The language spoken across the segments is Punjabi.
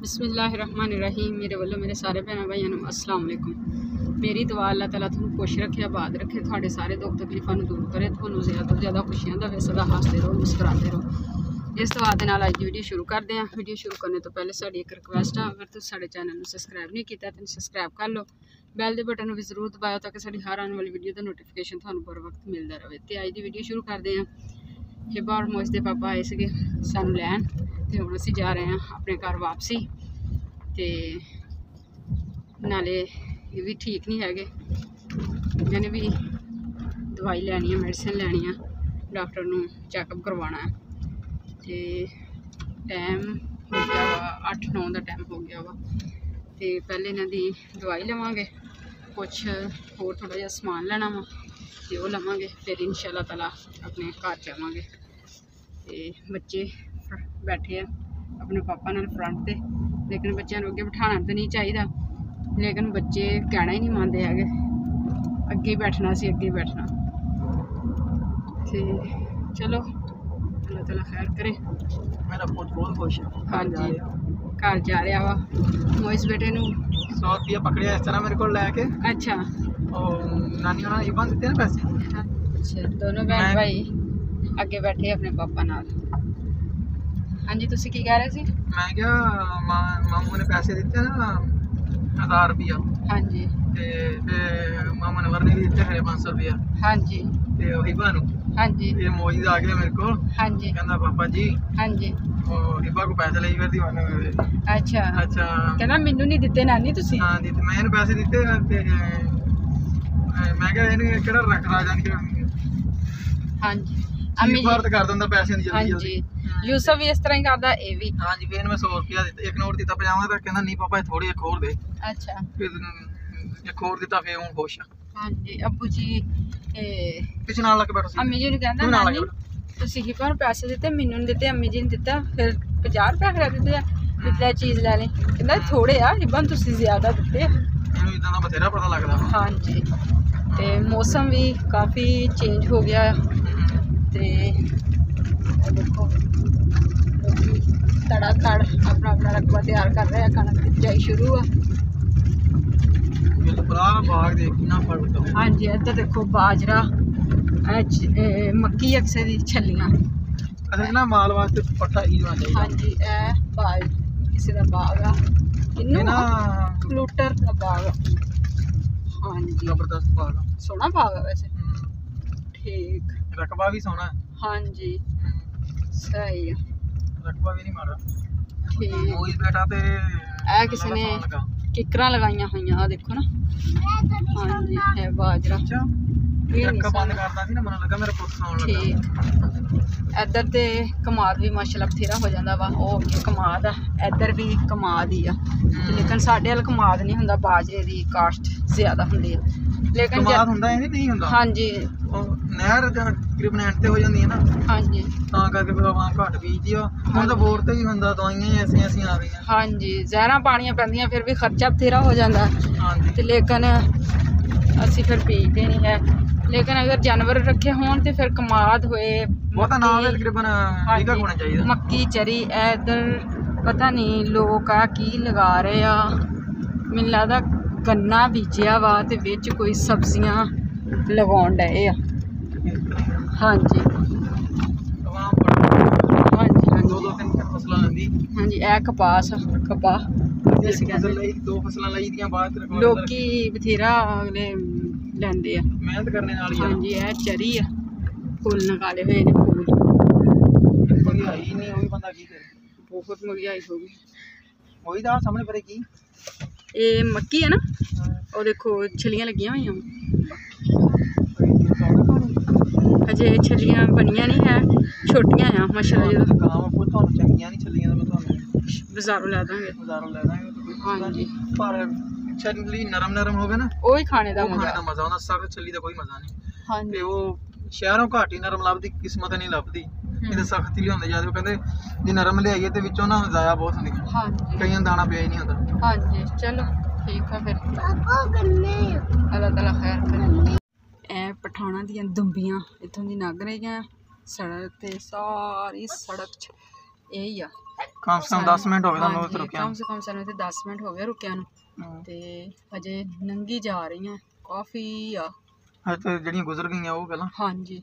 ਬਿਸਮਿਲ੍ਲਾਹਿਰਰਹਿਮਾਨਿਰਰਹੀਮ ਮੇਰੇ ਵੱਲੋਂ ਮੇਰੇ ਸਾਰੇ ਭੈਣਾਂ ਭਾਈਆਂ ਨੂੰ ਅਸਲਾਮ ਅਲੈਕੁਮ ਮੇਰੀ ਦੁਆ ਅੱਲਾਹ ਤਾਲਾ ਤੁਹਾਨੂੰ ਖੁਸ਼ ਰੱਖੇ ਆਬਾਦ ਰੱਖੇ ਤੁਹਾਡੇ ਸਾਰੇ ਦੁੱਖ ਤਕਲੀਫਾਂ ਨੂੰ ਦੂਰ ਕਰੇ ਤੁਹਾਨੂੰ ਜ਼ਿਆਦਾ ਤੋਂ ਜ਼ਿਆਦਾ ਖੁਸ਼ੀਆਂ ਦੇਵੇ ਸਦਾ ਹੱਸਦੇ ਰਹੋ ਮੁਸਕਰਾਉਂਦੇ ਰਹੋ ਇਸ ਦੁਆ ਦੇ ਨਾਲ ਅੱਜ ਦੀ ਵੀਡੀਓ ਸ਼ੁਰੂ ਕਰਦੇ ਹਾਂ ਵੀਡੀਓ ਸ਼ੁਰੂ ਕਰਨ ਤੋਂ ਪਹਿਲੇ ਸਾਡੀ ਇੱਕ ਰਿਕੁਐਸਟ ਆ ਅਗਰ ਤੁਸੀਂ ਸਾਡੇ ਚੈਨਲ ਨੂੰ ਸਬਸਕ੍ਰਾਈਬ ਨਹੀਂ ਕੀਤਾ ਤਾਂ ਸਬਸਕ੍ਰਾਈਬ ਕਰ ਲਓ ਬੈਲ ਦੇ ਬਟਨ ਨੂੰ ਵੀ ਜ਼ਰੂਰ ਦਬਾਓ ਤਾਂ ਕਿ ਸਾਡੀ ਹਰ ਆਉਣ ਵਾਲੀ ਵੀਡੀਓ ਦਾ ਨੋਟੀਫਿਕੇਸ਼ਨ ਤੁਹਾਨੂੰ ਬਰ ਵਕਤ ਮਿਲਦਾ ਰਹੇ ਤੇ ਅੱਜ ਦੀ ਵੀਡੀਓ ਸ਼ੁਰੂ ਕਰਦੇ ਹਾਂ ਹਿਬਾ ਔਰ ਮੋਇਸ ਦੇ ਪਾਪਾ ਤੇ ਹੁਣ ਅਸੀਂ ਜਾ ਰਹੇ ਹਾਂ ਆਪਣੇ ਘਰ ਵਾਪਸੀ ਤੇ ਨਾਲੇ ਇਹ ਵੀ ਠੀਕ ਨਹੀਂ ਹੈਗੇ। ਇਹਨਾਂ ਨੇ ਵੀ ਦਵਾਈ ਲੈਣੀ ਹੈ ਮੈਡੀਸਨ ਲੈਣੀ ਆ ਡਾਕਟਰ ਨੂੰ ਚੈੱਕਅਪ ਕਰਵਾਉਣਾ ਹੈ। ਤੇ ਟਾਈਮ ਹੋ ਗਿਆ ਵਾ 8-9 ਦਾ ਟਾਈਮ ਹੋ ਗਿਆ ਵਾ। ਤੇ ਪਹਿਲੇ ਇਹਨਾਂ ਦੀ ਦਵਾਈ ਲਵਾਂਗੇ, ਕੁਛ ਹੋਰ ਥੋੜਾ ਜਿਹਾ ਸਮਾਨ ਲੈਣਾ ਵਾ, ਤੇ ਉਹ ਲਵਾਂਗੇ, ਫਿਰ ਇਨਸ਼ਾਅੱਲਾ ਤਾਲਾ ਆਪਣੇ ਘਰ ਜਾਵਾਂਗੇ। ਤੇ ਬੱਚੇ ਬੈਠੇ ਆ ਆਪਣੇ ਪਾਪਾ ਨਾਲ ਫਰੰਟ ਤੇ। ਲੇਕਿਨ ਬੱਚਿਆਂ ਨੂੰ ਅੱਗੇ ਬਿਠਾਉਣਾ ਤਾਂ ਨਹੀਂ ਚਾਹੀਦਾ। ਲੇਕਿਨ ਬੱਚੇ ਕਹਿਣਾ ਹੀ ਨਹੀਂ ਮੰਨਦੇ ਹੈਗੇ। ਅੱਗੇ ਬੈਠਣਾ ਸੀ ਅੱਗੇ ਬੈਠਣਾ। ਤੇ ਚਲੋ ਅੱਲਾਹ ਤਾਲਾ ਖੈਰ ਕਰੇ। ਮੇਰਾ ਪੁੱਤ ਬਹੁਤ ਖੁਸ਼ ਹੈ। ਹਾਂਜੀ। ਘਰ ਜਾ ਰਿਹਾ ਵਾ। ਮੋਇਸ ਬੇਟੇ ਨੂੰ 100 ਰੁਪਇਆ ਪਕੜਿਆ ਇਸ ਤਰ੍ਹਾਂ ਮੇਰੇ ਕੋਲ ਲੈ ਕੇ। ਅੱਛਾ। ਉਹ ਨਾਨੀ ਉਹਨਾਂ ਨੇ ਇਹ ਬੰਦ ਦਿੱਤੇ ਨਾ ਪੈਸੇ? ਅੱਛਾ ਦੋਨੋਂ ਭੈਣ ਭਾਈ ਅੱਗੇ ਬੈਠੇ ਆਪਣੇ ਪਾਪਾ ਨਾਲ। ਹਾਂਜੀ ਤੁਸੀਂ ਕੀ ਕਹਿ ਰਹੇ ਸੀ? ਮੈਂ ਕਿਹਾ ਮਾਂ- ਮਾਮੂ ਨੇ ਪੈਸੇ ਦਿੱਤੇ ਨਾ 1000 ਰੁਪਇਆ ਹਾਂਜੀ। ਤੇ ਤੇ ਮਾਮਾ ਨੇ ਵਰਨੇ ਵੀ ਦਿੱਤੇ ਖਰੇ 500 ਰੁਪਇਆ ਹਾਂਜੀ। ਤੇ ਉਹ ਹਿਬਾ ਨੂੰ। ਹਾਂਜੀ। ਤੇ ਮੋਜੀ ਆ ਗਿਆ ਮੇਰੇ ਕੋਲ। ਹਾਂਜੀ। ਕਹਿੰਦਾ ਪਾਪਾ ਜੀ ਹਾਂਜੀ। ਉਹ ਹਿਬਾ ਕੋ ਪੈਸੇ ਲਈ ਫਿਰਦੀ ਵਾਨਾ ਅੱਛਾ। ਅੱਛਾ। ਕਹਿੰਦਾ ਮੈਨੂੰ ਨਹੀਂ ਦਿੱਤੇ ਨਾਨੀ ਤੁਸੀਂ? ਹਾਂ ਜੀ ਤੇ ਮੈਂ ਇਹਨੂੰ ਪੈਸੇ ਦਿੱਤੇ ਤੇ ਅਹ, ਮੈਂ ਕਿਹਾ ਇਹਨੂੰ ਕਿਹੜਾ ਰੱਖ ਰਾ ਜਾਣ ਕੇ ਹਾਂਜੀ। ਅੰਮੀ ਫਰਦ ਕਰ ਦਿੰਦਾ ਪੈਸਿਆਂ ਦੀ ਜਲਦੀ ਹਾਂਜੀ। ਯੂਸਫ ਵੀ ਇਸ ਤਰ੍ਹਾਂ ਹੀ ਕਰਦਾ ਇਹ ਵੀ। ਹਾਂਜੀ ਫਿਰ ਮੈਂ 100 ਰੁਪਿਆ ਦਿੱਤਾ। ਇੱਕ ਨੋਟ ਦਿੱਤਾ 50 ਦਾ ਕਹਿੰਦਾ ਨਹੀਂ ਪਾਪਾ ਥੋੜੀ ਇੱਕ ਹੋਰ ਦੇ। ਅੱਛਾ। ਫਿਰ ਇੱਕ ਹੋਰ ਦਿੱਤਾ ਫਿਰ ਹੁਣ ਖੁਸ਼ ਆ। ਹਾਂਜੀ ਅੱਬੂ ਜੀ ਇਹ ਪਿੱਛੇ ਨਾਲ ਲੱਗ ਬੈਠੋ ਸੀ ਅੰਮੀ ਜੀ ਨੂੰ ਕਹਿੰਦਾ ਤੂੰ ਨਾਲ ਨਾਨੀ ਲੱਗ ਤੁਸੀਂ ਕੀ ਪਰ ਪੈਸੇ ਦਿੱਤੇ? ਮੈਨੂੰ ਨਹੀਂ ਦਿੱਤੇ ਅੰਮੀ ਜੀ ਨੇ ਦਿੱਤਾ। ਫਿਰ 50 ਰੁਪਏ ਖਰਾ ਦਿੱਤੇ ਆ। ਵੀ ਲੈ ਚੀਜ਼ ਲੈ ਲੈ ਕਹਿੰਦਾ ਥੋੜੇ ਆ ਇਬਨ ਤੁਸੀਂ ਜ਼ਿਆਦਾ ਦਿੱਤੇ ਆ। ਇਹਨੂੰ ਇਦਾਂ ਦਾ ਬਥੇਰਾ ਪਤਾ ਲੱਗਦਾ। ਹਾਂਜੀ। ਤੇ ਮੌਸਮ ਵੀ ਕਾਫੀ ਚੇਂਜ ਹੋ ਗਿਆ। ਤੇ ਦੇਖੋ ਲੋਕੀ ਤੜਾ ਤੜ ਆਪਣਾ ਆਪਣਾ ਰਕਬਾ ਤਿਆਰ ਕਰ ਰਹੇ ਆ ਕਣਕ ਬਿਜਾਈ ਸ਼ੁਰੂ ਆ। ਬਾਗ ਦੇਖ ਕਿੰਨਾ ਫ਼ਰਕ ਹੈ ਹਾਂਜੀ ਇੱਧਰ ਦੇਖੋ ਬਾਜਰਾ ਮੱਕੀ ਅਕਸੇ ਦੀ ਛੱਲੀਆਂ। ਅਸਲ ਨਾ ਮਾਲ ਵਾਸਤੇ ਪੱਟਾ ਹੀ ਹੋਣਾ ਚਾਹੀਦਾ। ਹਾਂਜੀ ਇਹ ਬਾਗ ਕਿਸੇ ਦਾ ਬਾਗ ਆ। ਕਿੰਨੂ ਫਲੂਟਰ ਦਾ ਬਾਗ। ਹਾਂਜੀ। ਜ਼ਬਰਦਸਤ ਬਾਗ ਸੋਹਣਾ ਬਾਗ ਆ ਵੈਸੇ। ਠੀਕ। ਰਕਬਾ ਵੀ ਸੋਹਣਾ ਹਾਂਜੀ ਸਹੀ ਆ। ਰਕਬਾ ਵੀ ਨਹੀਂ ਮਾੜਾ। ਠੀਕ। ਮੋਈ ਬੇਟਾ ਤੇ ਇਹ ਕਿਸੇ ਨੇ। ਕਿਕਰਾਂ ਲਗਾਈਆਂ ਹੋਈਆਂ ਆ ਦੇਖੋ ਨਾ। ਹਾਂਜੀ ਇਹ ਬਾਜਰਾ। ਚੱਕਾ ਬੰਦ। ਕਰਦਾ ਸੀ ਨਾ ਮੈਨੂੰ ਲੱਗਾ ਮੇਰਾ ਪੁੱਤ ਸੌਣ ਲੱਗਾ। ਇੱਧਰ ਤੇ ਕਮਾਦ ਵੀ ਮਾਸ਼ਾਅੱਲਾ ਬਥੇਰਾ ਹੋ ਜਾਂਦਾ ਵਾ ਉਹ ਕਮਾਦ ਆ। ਇੱਧਰ ਵੀ ਕਮਾਦ ਹੀ ਆ। ਲੇਕਿਨ ਸਾਡੇ ਵਾਲ ਕਮਾਦ ਨਹੀਂ ਹੁੰਦਾ ਬਾਜਰੇ ਦੀ ਕਾਸ਼ਤ ਜ਼ਿਆਦਾ ਹੁੰਦੀ ਆ। ਲੇਕਿਨ ਕਮਾਦ ਜਦ- ਹੁੰਦਾ ਇਹ ਨਹੀਂ ਹੁੰਦਾ? ਹਾਂਜੀ। ਉਹ ਨਹਿਰ ਜਾਂ ਤਕਰੀਬਨ ਐਂਡ ਤੇ ਹੋ ਜਾਂਦੀ ਹੈ ਨਾ ਹਾਂਜੀ। ਤਾਂ ਕਰਕੇ ਫਿਰ ਆਵਾਮ ਘੱਟ ਬੀਜਦੀ ਆ। ਹੁਣ ਤਾਂ ਬੋਰ ਤੇ ਵੀ ਹੁੰਦਾ ਦਵਾਈਆਂ ਹੀ ਐਸੀਆਂ ਐਸੀਆਂ ਆ ਰਹੀਆਂ ਹਾਂਜੀ ਜ਼ਹਿਰਾਂ ਪਾਣੀਆਂ ਪੈਂਦੀਆਂ ਫਿਰ ਵੀ ਖਰਚਾ ਬਥੇਰਾ ਹੋ ਜਾਂਦਾ। ਹਾਂਜੀ। ਤੇ ਲੇਕਿਨ ਅਸੀਂ ਫਿਰ ਬੀਜਦੇ ਨਹੀਂ ਹੈ। ਲੇਕਿਨ ਅਗਰ ਜਾਨਵਰ ਰੱਖੇ ਹੋਣ ਤੇ ਫਿਰ ਕਮਾਦ ਹੋਏ ਬਹੁਤਾ ਨਾ ਹੋਵੇ ਮੱਕੀ- ਤਕਰੀਬਨ ਹਾਂਜੀ, ਵੀਗਾ ਹੋਣਾ ਚਾਹੀਦਾ। ਮੱਕੀ ਚਰੀ ਇੱਧਰ ਪਤਾ ਨਹੀਂ ਲੋਕ ਆ ਕੀ ਲਗਾ ਰਹੇ ਆ। ਮੈਨੂੰ ਲੱਗਦਾ ਗੰਨਾ ਬੀਜਿਆ ਵਾ ਤੇ ਵਿੱਚ ਕੋਈ ਸਬਜ਼ੀਆਂ ਲਗਾਉਣ ਡਏ ਆ। ਹਾਂਜੀ। ਹਾਂਜੀ ਦੋ ਹਾਂਜੀ। ਦੋ ਤਿੰਨ ਤਿੰਨ ਫਸਲਾਂ ਲੈਂਦੀ ਹਾਂਜੀ ਇਹ ਕਪਾਸ ਕਪਾਹ। ਜਿਸ ਇੱਕ ਫਸਲ ਕਹਿੰਦੇ ਲਈ ਦੋ ਫਸਲਾਂ ਲਈ ਦੀਆਂ ਬਾਅਦ ਚ ਰਕਬਾ ਲੋਕੀ ਬਥੇਰਾ ਅਗਲੇ ਲੈਂਦੇ ਆ। ਮਿਹਨਤ ਕਰਨੇ ਨਾਲ ਹੀ ਆ। ਹਾਂਜੀ ਇਹ ਚਰੀ ਆ। ਫੁੱਲ ਨਿਕਾਲੇ ਹੋਏ ਨੇ ਫੁੱਲ। ਕੋਈ ਨਹੀਂ ਉਹ ਵੀ ਬੰਦਾ ਕੀ ਕਰੇ? ਬਹੁਤ ਮਹਿੰਗਾਈ ਹੋ ਗਈ। ਉਹੀ ਤਾਂ ਸਾਹਮਣੇ ਪਰੇ ਕੀ? ਇਹ ਮੱਕੀ ਹੈ ਨਾ ਉਹ ਦੇਖੋ ਛਲੀਆਂ ਲੱਗੀਆਂ ਹੋਈਆਂ। ਅਜੇ ਛਲੀਆਂ ਬਣੀਆਂ ਨਹੀਂ ਹੈ ਛੋਟੀਆਂ ਆ ਮਾਸ਼ਾਅੱਲਾ ਜਦੋਂ ਤੁਹਾਨੂੰ ਚੰਗੀਆਂ ਨਹੀਂ ਚੱਲੀਆਂ ਤਾਂ ਮੈਂ ਤੁਹਾਨੂੰ ਬਾਜ਼ਾਰੋਂ ਲੈ ਦਾਂਗੇ। ਬਾਜ਼ਾਰੋਂ ਲੈ ਦਾਂਗੇ ਹਾਂਜੀ। ਪਰ ਛੱਲੀ ਨਰਮ ਨਰਮ ਹੋਵੇ ਨਾ ਉਹ ਹੀ ਖਾਣੇ ਦਾ ਉਹ ਖਾਣੇ ਮਜ਼ਾ। ਦਾ ਮਜ਼ਾ ਆਉਂਦਾ ਸਖਤ ਛੱਲੀ ਦਾ ਕੋਈ ਮਜ਼ਾ ਨਹੀਂ। ਹਾਂਜੀ। ਤੇ ਉਹ ਸ਼ਹਿਰੋਂ ਘਾਟੀ ਨਰਮ ਲੱਭਦੀ ਕਿਸਮਤ ਨਹੀਂ ਲੱਭਦੀ। ਇਹ ਤਾਂ ਸਖਤ ਹੀ ਲਿਆਉਂਦੇ ਜਾਂਦੇ। ਉਹ ਕਹਿੰਦੇ ਜੇ ਨਰਮ ਲਿਆਈਏ ਤੇ ਵਿੱਚੋਂ ਨਾ ਜ਼ਾਇਆ ਬਹੁਤ ਹੁੰਦੀਆਂ ਹਾਂਜੀ। ਕਈਆਂ ਦਾਣਾ ਪਿਆ ਹੀ ਨਹੀਂ ਹੁੰਦਾ। ਹਾਂਜੀ ਚਲੋ ਠੀਕ ਆ ਫਿਰ। ਅੱਲਾਹ ਤਾਲਾ ਖੈਰ ਕਰੇ। ਇਹ ਪਠਾਣਾ ਦੀਆਂ ਦੁੰਬੀਆਂ ਇੱਥੋਂ ਦੀ ਲੰਘ ਰਹੀਆਂ। ਸੜਕ ਤੇ ਸਾਰੀ ਸੜਕ 'ਚ ਇਹ ਹੀ ਆ। ਕਮ ਸੇ ਕਮ 10 ਮਿੰਟ ਹੋ ਗਏ ਤੁਹਾਨੂੰ ਉੱਥੇ ਰੁਕਿਆ ਕਮ ਸੇ ਕਮ ਸਾਨੂੰ ਇੱਥੇ 10 ਮਿੰਟ ਹੋ ਗਏ ਰੁਕਿਆ ਨੂੰ। ਤੇ ਹਜੇ ਨੰਗੀ ਜਾ ਰਹੀਆਂ। ਕਾਫੀ ਆ। ਹਜੇ ਤਾਂ ਜਿਹੜੀਆਂ ਗੁਜ਼ਰ ਗਈਆਂ ਉਹ ਪਹਿਲਾਂ। ਹਾਂਜੀ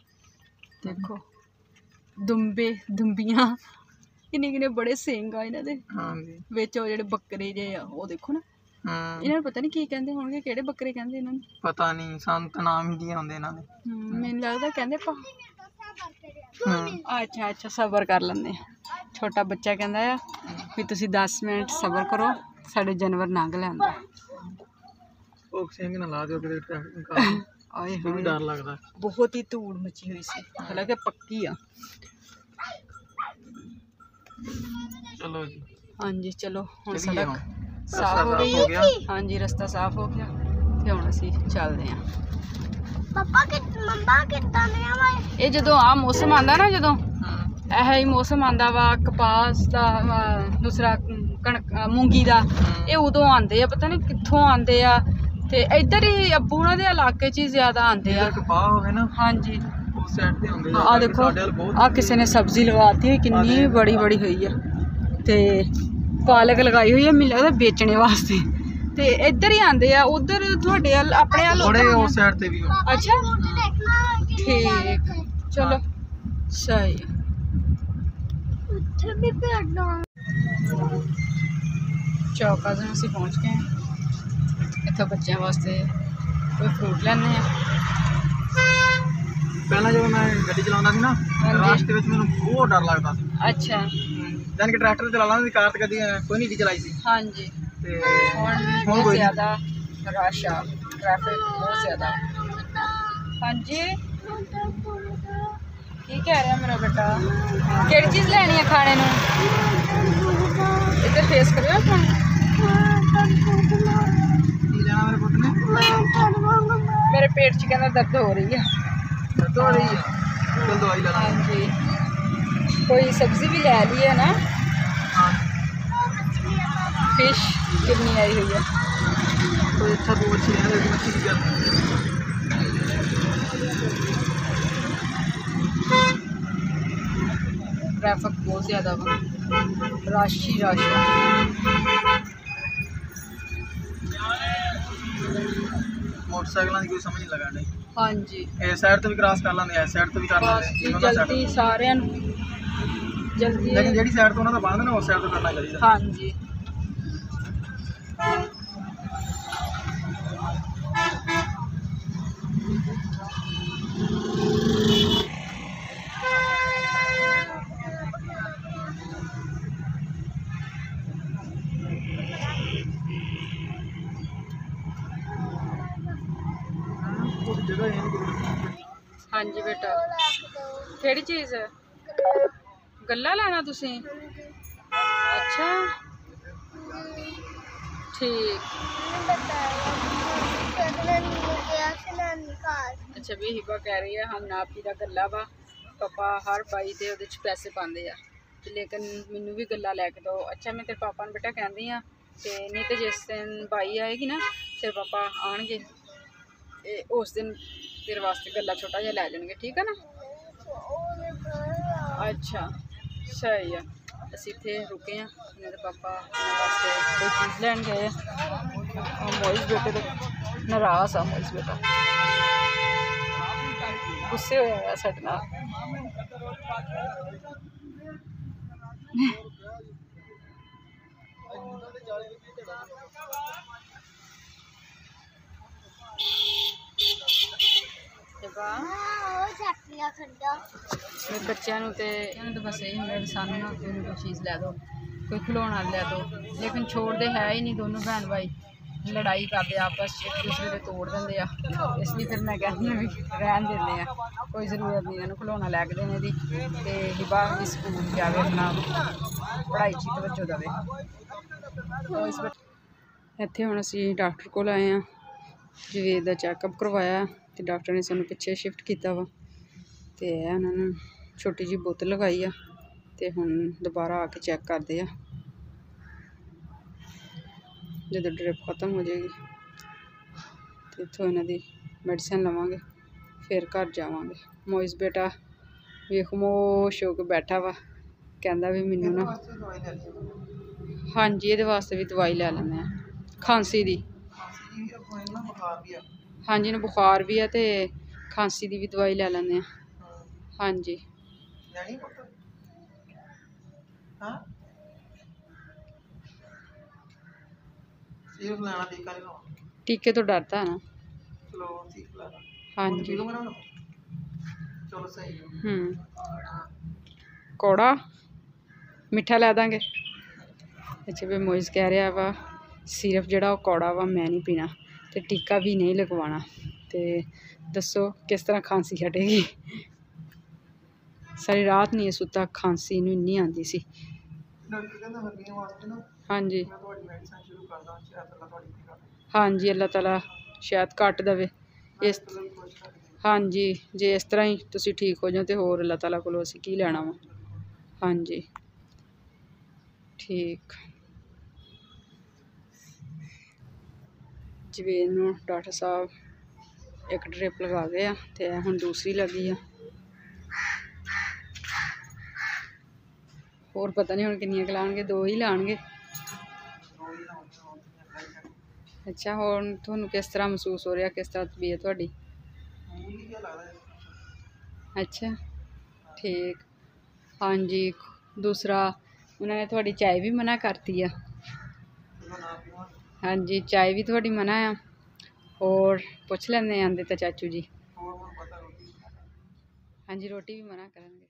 ਦੇਖੋ। ਦੁੰਬੇ ਦੁੰਬੀਆਂ। ਕਿੰਨੇ ਕਿੰਨੇ ਬੜੇ ਸਿੰਘ ਆ ਇਹਨਾਂ ਦੇ। ਹਾਂਜੀ। ਵਿੱਚ ਉਹ ਜਿਹੜੇ ਬੱਕਰੇ ਜੇ ਆ ਉਹ ਦੇਖੋ ਨਾ। ਹਮ, ਇਹਨਾਂ ਨੂੰ ਪਤਾ ਨਹੀਂ ਕੀ ਕਹਿੰਦੇ ਹੋਣਗੇ ਕਿਹੜੇ ਬੱਕਰੇ ਕਹਿੰਦੇ ਇਹਨਾਂ ਨੂੰ? ਪਤਾ ਨਹੀਂ ਸਾਨੂੰ ਤਾਂ ਨਾਮ ਹੀ ਨਹੀਂ ਆਉਂਦੇ ਇਹਨਾਂ ਦੇ। ਹਮ, ਮੈਨੂੰ ਲੱਗਦਾ ਕਹਿੰਦੇ ਪਾ ਹਮ, ਅੱਛਾ ਅੱਛਾ ਸਬਰ ਕਰ ਲੈਂਦੇ ਆ। ਛੋਟਾ ਬੱਚਾ ਕਹਿੰਦਾ ਆ ਵੀ ਤੁਸੀਂ 10 ਮਿੰਟ ਸਬਰ ਕਰੋ ਸਾਡੇ ਜਾਨਵਰ ਲੰਘ ਲੈਂਦਾ ਉਹ ਸਿੰਘ ਨਾ ਲਾ ਦਿਓ ਕਿਤੇ ਟ੍ਰੈਫਿਕ ਆਏ ਵੀ ਹੋਏ। ਡਰ ਲੱਗਦਾ। ਬਹੁਤ ਹੀ ਧੂੜ ਮਚੀ ਹੋਈ ਸੀ। ਹਾਲਾਂਕਿ ਪੱਕੀ ਆ। ਚਲੋ ਜੀ। ਹਾਂਜੀ ਚਲੋ ਹੁਣ ਚੱਲੀਏ ਸੜਕ ਹੁਣ। ਸਾਫ਼ ਹੋ ਗਈ। ਹੋ ਗਿਆ। ਹਾਂਜੀ ਰਸਤਾ ਸਾਫ਼ ਹੋ ਗਿਆ ਤੇ ਹੁਣ ਅਸੀਂ ਚੱਲਦੇ ਆਂ ਪਾਪਾ ਕਿ ਮੰਮਾ ਕਿੱਦਾਂ ਨੇ ਆਵਾਏ ਇਹ? ਜਦੋਂ ਆ ਮੌਸਮ ਆਂਦਾ ਨਾ ਜਦੋਂ ਇਹ ਹੀ ਮੌਸਮ ਆਂਦਾ ਵਾ ਕਪਾਸ ਦਾ ਵਾ, ਦੂਸਰਾ ਕਣਕ ਅ, ਮੂੰਗੀ ਦਾ। ਇਹ ਉਦੋਂ ਆਂਦੇ ਆ ਪਤਾ ਨਹੀਂ ਕਿੱਥੋਂ ਆਂਦੇ ਆ। ਤੇ ਇੱਧਰ ਹੀ ਅੱਬੂ ਉਹਨਾਂ ਦੇ ਇਲਾਕੇ 'ਚ ਹੀ ਜ਼ਿਆਦਾ ਆਂਦੇ ਆ। ਜੇ ਕਪਾਹ ਹੋਵੇ ਨਾ ਹਾਂਜੀ। ਉਸ ਸਾਈਡ ਤੇ ਹੁੰਦੇ ਆ। ਦੇਖੋ ਆ ਕਿਸੇ ਨੇ ਸਬਜ਼ੀ ਲਗਾਤੀ ਹੋਈ ਕਿੰਨੀ ਬੜੀ ਬੜੀ ਹੋਈ ਆ। ਤੇ ਪਾਲਕ ਲਗਾਈ ਹੋਈ ਆ ਮੈਨੂੰ ਲੱਗਦਾ ਵੇਚਣੇ ਵਾਸਤੇ। ਤੇ ਇੱਧਰ ਹੀ ਆਂਦੇ ਆ ਉਧਰ ਤੁਹਾਡੇ ਵੱਲ ਆਪਣੇ ਵੱਲ ਥੋੜੇ ਉਸ ਸਾਈਡ ਤੇ ਵੀ ਹੋ ਅੱਛਾ। ਦੇਖਣਾ ਠੀਕ। ਚਲੋ ਸਹੀ। ਉੱਥੇ ਵੀ ਪੇੜਾਂ ਚੌਕਾ ਤੋਂ ਅਸੀਂ ਪਹੁੰਚ ਗਏ ਹਾਂ ਇੱਥੋਂ ਬੱਚਿਆਂ ਵਾਸਤੇ ਕੋਈ ਫਰੂਟ ਲੈਣੇ ਆ? ਪਹਿਲਾਂ ਜਦੋਂ ਮੈਂ ਗੱਡੀ ਚਲਾਉਂਦਾ ਸੀ ਨਾ ਹਾਂਜੀ। ਰਾਸਤੇ ਵਿੱਚ ਮੈਨੂੰ ਬਹੁਤ ਡਰ ਲੱਗਦਾ ਸੀ। ਅੱਛਾ। ਜਾਨ ਕਿ ਟਰੈਕਟਰ ਚਲਾ ਲੈਂਦਾ ਸੀ ਕਾਰ ਤੇ ਕਦੀ ਕੋਈ ਨਹੀਂ ਚਲਾਈ ਸੀ। ਹਾਂਜੀ। ਤੇ ਹੁਣ ਹੁਣ ਬਹੁਤ ਕੋਈ ਜ਼ਿਆਦਾ ਰਸ਼ ਆ ਟ੍ਰੈਫਿਕ ਬਹੁਤ ਜ਼ਿਆਦਾ। ਹਾਂਜੀ। ਕੀ ਕਹਿ ਰਿਹਾ ਮੇਰਾ ਬੇਟਾ? ਕਿਹੜੀ ਚੀਜ਼ ਲੈਣੀ ਹੈ ਖਾਣੇ ਨੂੰ? ਇੱਧਰ ਫੇਸ ਕਰਿਓ ਆਪਾਂ ਕੀ ਲੈਣਾ ਮੇਰੇ ਪੁੱਤ ਨੇ ਮੇਰੇ ਪੇਟ 'ਚ ਕਹਿੰਦਾ ਦਰਦ ਹੋ ਰਹੀ ਆ ਦਰਦ ਹੋ ਰਹੀ ਹੈ ਚਲ ਦਵਾਈ ਲੈ ਲਾ ਹਾਂਜੀ ਕੋਈ ਸਬਜ਼ੀ ਵੀ ਲੈ ਲਈ ਹੈ ਨਾ ਹਾਂ ਫਿਸ਼ ਕਿੰਨੀ ਆਈ ਹੋਈ ਹੈ ਕੋਈ ਅੱਛਾ ਦੋ ਅੱਛੀ ਹੈ ਲੇਕਿਨ ਅੱਛੀ ਦੀ ਗੱਲ ਟ੍ਰੈਫਿਕ ਬਹੁਤ ਜ਼ਿਆਦਾ ਵਾ ਰਸ਼ ਹੀ ਰਸ਼ ਆ ਮੋਟਰਸਾਈਕਲਾਂ ਦੀ ਕੋਈ ਸਮਝ ਨਹੀਂ ਲਗਾ ਨਹੀਂ ਹਾਂਜੀ। ਇਹ ਸਾਈਡ ਤੋਂ ਵੀ ਕ੍ਰਾਸ ਕਰ ਲੈਂਦੇ ਇਸ ਸਾਈਡ ਤੋਂ ਵੀ ਕਰ ਬਸ ਲੈਂਦੇ ਜੀ ਦੋਨੋਂ side ਜਲਦੀ ਸਾਰਿਆਂ ਨੂੰ। ਜਲਦੀ ਲੇਕਿਨ ਜਿਹੜੀ ਸਾਈਡ ਤੋਂ ਉਹਨਾਂ ਦਾ ਬੰਦ ਨਾ ਉਸ ਸਾਈਡ ਤੋਂ ਕਰਨਾ ਚਾਹੀਦਾ। ਹਾਂਜੀ ਕੋਈ ਜਗ੍ਹਾ ਹੈ ਨਹੀਂ ਹਾਂਜੀ ਬੇਟਾ। ਕਿਹੜੀ ਚੀਜ਼? ਗੱਲਾ ਲੈਣਾ ਤੁਸੀਂ? ਅੱਛਾ। ਠੀਕ। ਅੱਛਾ ਵੀ ਹਿਬਾ ਕਹਿ ਰਹੀ ਹੈ ਹਮ ਨਾਪੀ ਦਾ ਗੱਲਾ ਵਾ। ਪਾਪਾ ਹਰ ਬਾਈ ਦੇ ਉਹਦੇ ਚ ਪੈਸੇ ਪਾਉਂਦੇ ਆ। ਤੇ ਲੇਕਿਨ ਮੈਨੂੰ ਵੀ ਗੱਲਾ ਲੈ ਕੇ ਦਿਓ। ਅੱਛਾ, ਮੈਂ ਤੇਰੇ ਪਾਪਾ ਨੂੰ ਬੇਟਾ ਕਹਿੰਦੀ ਆ, ਤੇ ਨਹੀਂ ਤੇ ਜਿਸ ਦਿਨ ਬਾਈ ਆਏਗੀ ਨਾ, ਤੇਰੇ ਪਾਪਾ ਆਣਗੇ ਤੇ ਉਸ ਦਿਨ ਤੇਰੇ ਵਾਸਤੇ ਗੱਲਾ ਛੋਟਾ ਜਿਹਾ ਲੈ ਜਾਣਗੇ, ਠੀਕ ਆ ਨਾ? ਅੱਛਾ, ਸਹੀ ਆ। ਅਸੀਂ ਇੱਥੇ ਰੁਕੇ ਆ, ਮੇਰੇ ਪਾਪਾ ਮੇਰੇ ਵਾਸਤੇ ਕੋਈ ਚੀਜ਼ ਲੈਣ ਗਏ ਆ। ਆ ਮੋਇਸ ਬੇਟੇ ਦੇ ਨਾਰਾਜ਼ ਆ ਮੋਇਸ ਬੇਟਾ। ਗੁੱਸੇ ਹੋਇਆ ਹੋਇਆ ਸਾਡੇ ਨਾਲ ਮੇਰੇ ਬੱਚਿਆਂ ਨੂੰ ਤੇ ਇਹਨਾਂ ਨੂੰ ਬਸ ਇਹ ਹੁੰਦਾ ਵੀ ਸਾਨੂੰ ਨਾ ਕੋਈ ਨਾ ਕੋਈ ਚੀਜ਼ ਲੈ ਦਿਓ, ਕੋਈ ਖਿਡੌਣਾ ਲੈ ਦਿਓ। ਲੇਕਿਨ ਛੋੜਦੇ ਹੈ ਹੀ ਨਹੀਂ ਦੋਨੋਂ ਭੈਣ ਭਾਈ। ਲੜਾਈ ਕਰਦੇ ਆਪਸ 'ਚ ਇੱਕ ਦੂਸਰੇ ਦੇ ਤੋੜ ਦਿੰਦੇ ਆ। ਇਸ ਲਈ ਫਿਰ ਮੈਂ ਕਹਿੰਦੀ ਹਾਂ ਵੀ ਰਹਿਣ ਦਿੰਦੇ ਆ। ਕੋਈ ਜ਼ਰੂਰਤ ਨਹੀਂ, ਇਹਨੂੰ ਖਿਡੌਣਾ ਲੈ ਕੇ ਦੇਣੇ ਦੀ ਤੇ ਹਿਬਾ ਵੀ ਸਕੂਲ ਜਾਵੇ, ਆਪਣਾ ਪੜ੍ਹਾਈ 'ਚ ਤਵੱਜੋ ਦੇਵੇ। ਇੱਥੇ ਹੁਣ ਅਸੀਂ ਡਾਕਟਰ ਕੋਲ ਆਏ ਆ ਜਵੇਦ ਦਾ ਚੈੱਕਅਪ ਕਰਵਾਇਆ। ਤੇ ਡਾਕਟਰ ਨੇ ਸਾਨੂੰ ਪਿੱਛੇ ਸ਼ਿਫਟ ਕੀਤਾ ਵਾ। ਤੇ ਇਹ ਉਹਨਾਂ ਨੂੰ ਛੋਟੀ ਜੀ ਬੋਤਲ ਲਗਾਈ ਆ ਤੇ ਹੁਣ ਦੁਬਾਰਾ ਆ ਕੇ ਚੈੱਕ ਕਰਦੇ ਆ। ਜਦੋਂ ਡ੍ਰਿਪ ਖਤਮ ਹੋ ਜਾਏਗੀ, ਤੇ ਇੱਥੋਂ ਇਹਨਾਂ ਦੀ ਮੈਡੀਸਨ ਲਵਾਂਗੇ, ਫਿਰ ਘਰ ਜਾਵਾਂਗੇ। ਮੋਇਸ ਬੇਟਾ ਵੀ ਖਮੋਸ਼ ਹੋ ਕੇ ਬੈਠਾ ਵਾ, ਕਹਿੰਦਾ ਵੀ ਮੈਨੂੰ ਨਾ ਹਾਂਜੀ, ਇਹਦੇ ਵਾਸਤੇ ਵੀ ਦਵਾਈ ਲੈ ਲੈਂਦੇ ਆ, ਖਾਂਸੀ ਦੀ। ਖਾਂਸੀ ਵੀ ਬੁਖਾਰ ਵੀ ਆ। ਹਾਂਜੀ ਇਹਨੂੰ ਬੁਖਾਰ ਵੀ ਆ ਤੇ ਖਾਂਸੀ ਦੀ ਵੀ ਦਵਾਈ ਲੈ ਲੈਂਦੇ ਆ। ਹਾਂ ਹਾਂਜੀ ਹਾਂ? ਲੈਣਾ ਨਹੀਂ ਟੀਕੇ ਤੋਂ ਡਰਦਾ ਨਾ। ਚਲੋ ਠੀਕ ਲੈਣਾ ਹਾਂਜੀ। ਹੋ ਚਲੋ ਸਹੀ ਹੈ। ਹੂੰ। ਕੌੜਾ? ਮਿੱਠਾ ਲੈ ਦਾਂਗੇ। ਅੱਛਾ ਵੀ ਮੋਇਸ ਕਹਿ ਰਿਹਾ ਵਾ ਸਿਰਫ ਜਿਹੜਾ ਉਹ ਕੌੜਾ ਵਾ ਮੈਂ ਨਹੀਂ ਪੀਣਾ। ਤੇ ਟੀਕਾ ਵੀ ਨਹੀਂ ਲਗਵਾਉਣਾ। ਤੇ ਦੱਸੋ ਕਿਸ ਤਰ੍ਹਾਂ ਖਾਂਸੀ ਹਟੇਗੀ? ਸਾਰੀ ਰਾਤ ਨਹੀਂ ਸੁੱਤਾ ਖਾਂਸੀ ਨੂੰ ਇੰਨੀ ਆਂਦੀ ਸੀ। ਹਾਂਜੀ। ਹਾਂਜੀ ਅੱਲਾਹ ਤਾਲਾ ਸ਼ਾਇਦ ਕੱਟ ਦੇਵੇ। ਇਸ ਹਾਂਜੀ ਜੇ ਇਸ ਤਰ੍ਹਾਂ ਹੀ ਤੁਸੀਂ ਠੀਕ ਹੋ ਜਾਓ ਤੇ ਹੋਰ ਅੱਲਾਹ ਤਾਲਾ ਕੋਲੋਂ ਅਸੀਂ ਕੀ ਲੈਣਾ ਵਾ? ਹਾਂਜੀ। ਠੀਕ। ਜਿਵੇਂ ਇਹਨੂੰ ਡਾਕਟਰ ਸਾਹਿਬ ਇੱਕ ਡ੍ਰਿਪ ਲਗਾ ਗਏ ਆ ਤੇ ਹੁਣ ਦੂਸਰੀ ਲੱਗੀ ਆ। ਹੋਰ ਪਤਾ ਨਹੀਂ ਹੁਣ ਕਿੰਨੀਆਂ ਕੁ ਲਾਉਣਗੇ ਦੋ ਹੀ ਲਾਉਣਗੇ ਅੱਛਾ, ਹੁਣ ਤੁਹਾਨੂੰ ਕਿਸ ਤਰ੍ਹਾਂ ਮਹਿਸੂਸ ਹੋ ਰਿਹਾ, ਕਿਸ ਤਰ੍ਹਾਂ ਤਬੀਅਤ ਤੁਹਾਡੀ? ਅੱਛਾ, ਠੀਕ। ਹਾਂਜੀ, ਦੂਸਰਾ, ਉਹਨਾਂ ਨੇ ਤੁਹਾਡੀ ਚਾय ਵੀ ਮਨਾ ਕਰਤੀ ਆ। ਹਾਂਜੀ ਚਾय ਵੀ ਤੁਹਾਡੀ ਮਨਾ ਆ। ਹੋਰ ਪੁੱਛ ਲੈਂਦੇ ਆਂਦੇ ਤਾਂ ਚਾਚੂ ਜੀ। ਹਾਂਜੀ ਰੋਟੀ ਵੀ ਮਨਾ ਕਰਨਗੇ।